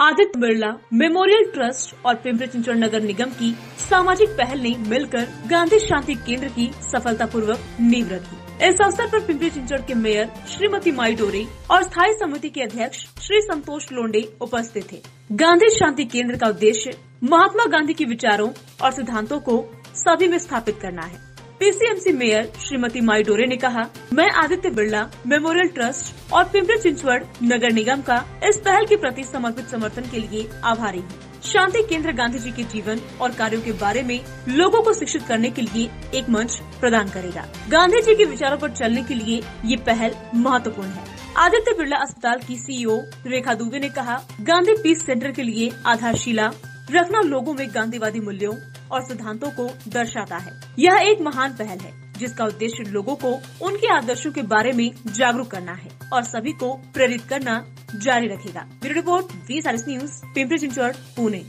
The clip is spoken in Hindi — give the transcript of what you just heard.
आदित्य बिरला, मेमोरियल ट्रस्ट और पिंपरी चिंचवड़ नगर निगम की सामाजिक पहल ने मिलकर गांधी शांति केंद्र की सफलतापूर्वक नींव रखी। इस अवसर पर पिंपरी चिंचवड़ के मेयर श्रीमती माई डोरे और स्थायी समिति के अध्यक्ष श्री संतोष लोंडे उपस्थित थे। गांधी शांति केंद्र का उद्देश्य महात्मा गांधी के विचारों और सिद्धांतों को सभी में स्थापित करना है। पीसीएमसी मेयर श्रीमती माई डोरे ने कहा, मैं आदित्य बिरला, मेमोरियल ट्रस्ट और पिंपरी चिंचवड़ नगर निगम का इस पहल के प्रति समर्पित समर्थन के लिए आभारी हूँ। शांति केंद्र गांधी जी के जीवन और कार्यों के बारे में लोगों को शिक्षित करने के लिए एक मंच प्रदान करेगा। गांधी जी के विचारों पर चलने के लिए ये पहल महत्वपूर्ण है। आदित्य बिरला अस्पताल की सीईओ रेखा दुबे ने कहा, गांधी पीस सेंटर के लिए आधारशिला रखना लोगों में गांधीवादी मूल्यों और सिद्धांतों को दर्शाता है। यह एक महान पहल है, जिसका उद्देश्य लोगों को उनके आदर्शों के बारे में जागरूक करना है और सभी को प्रेरित करना जारी रखेगा। ब्यूरो रिपोर्ट, वी सारिस न्यूज़, पिंपरी चिंचवड़ पुणे।